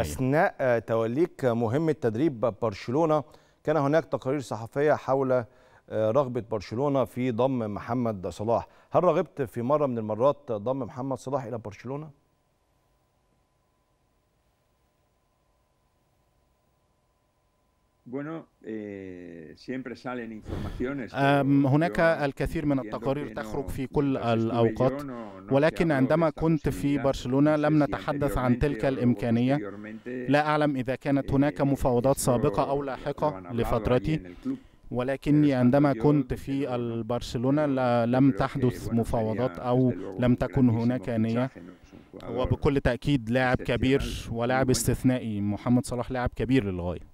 أثناء توليك مهمة تدريب برشلونة كان هناك تقارير صحفية حول رغبة برشلونة في ضم محمد صلاح هل رغبت في مرة من المرات ضم محمد صلاح إلى برشلونة؟ هناك الكثير من التقارير تخرج في كل الأوقات ولكن عندما كنت في برشلونة لم نتحدث عن تلك الإمكانية. لا أعلم إذا كانت هناك مفاوضات سابقة أو لاحقة لفترتي. ولكني عندما كنت في برشلونة لم تحدث مفاوضات أو لم تكن هناك نية. وبكل تأكيد لاعب كبير ولاعب استثنائي. محمد صلاح لاعب كبير للغاية.